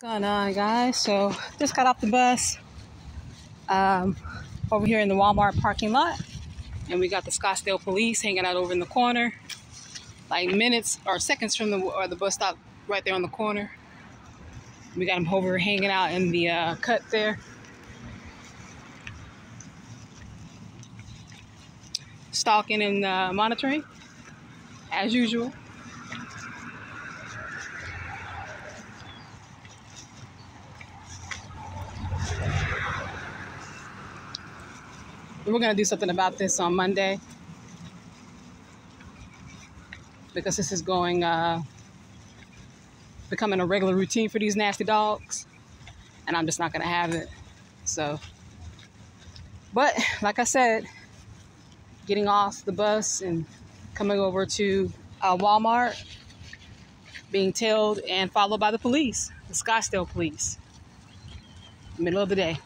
going on guys? So just got off the bus um, over here in the walmart parking lot and we got the scottsdale police hanging out over in the corner like minutes or seconds from the or the bus stop right there on the corner. We got them over hanging out in the uh, cut there. Stalking and uh, monitoring as usual we're going to do something about this on Monday because this is going, uh, becoming a regular routine for these nasty dogs, and I'm just not going to have it. So, but like I said, getting off the bus and coming over to uh, Walmart, being tailed and followed by the police, the Scottsdale police, middle of the day.